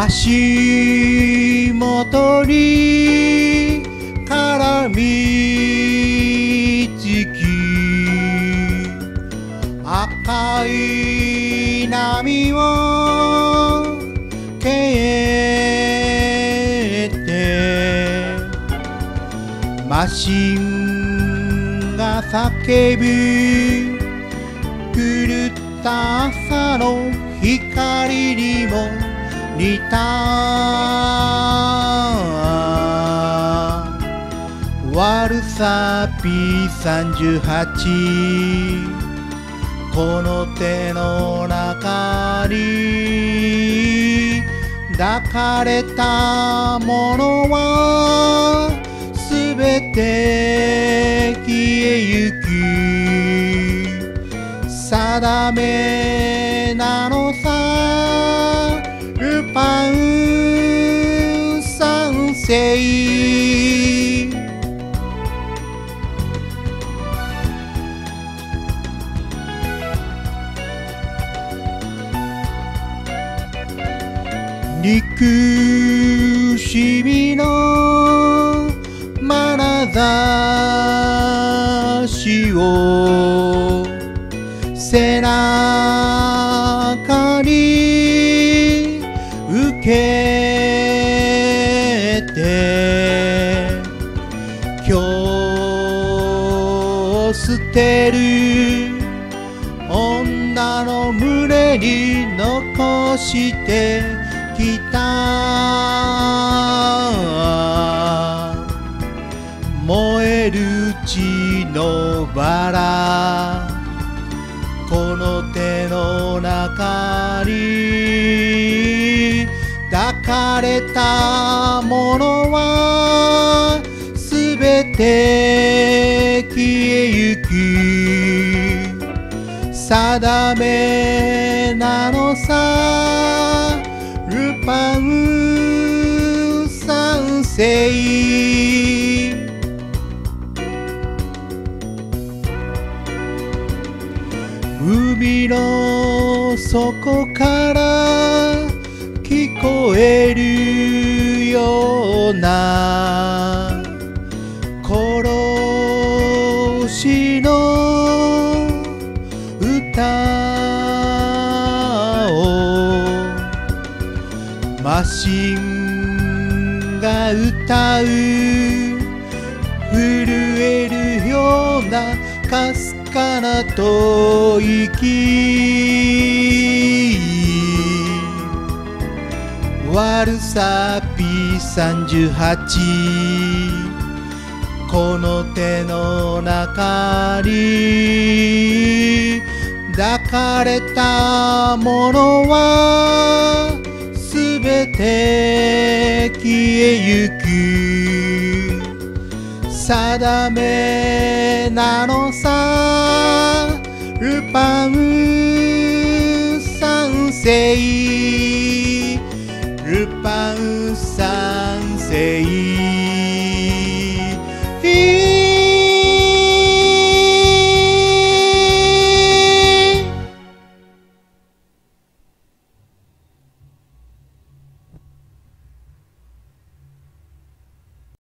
足元に絡みつき赤い波を消えてマシンが叫ぶ。狂った朝の光にも似た悪さ P38 この手の中に抱かれたものはすべて消えゆく定めなのさ。三世憎しみの眼差しを背中に受けて今日捨てる女の胸に残してきた燃える血のバラこの手の中に抱かれたものはすべて消えゆく定めなのさルパン三世海の底からこえるような殺しの歌をマシンが歌う震えるようなかすかな吐息悪さ P38 この手の中に抱かれたものはすべて消えゆく。定めなのさルパン三世。ルパン三世。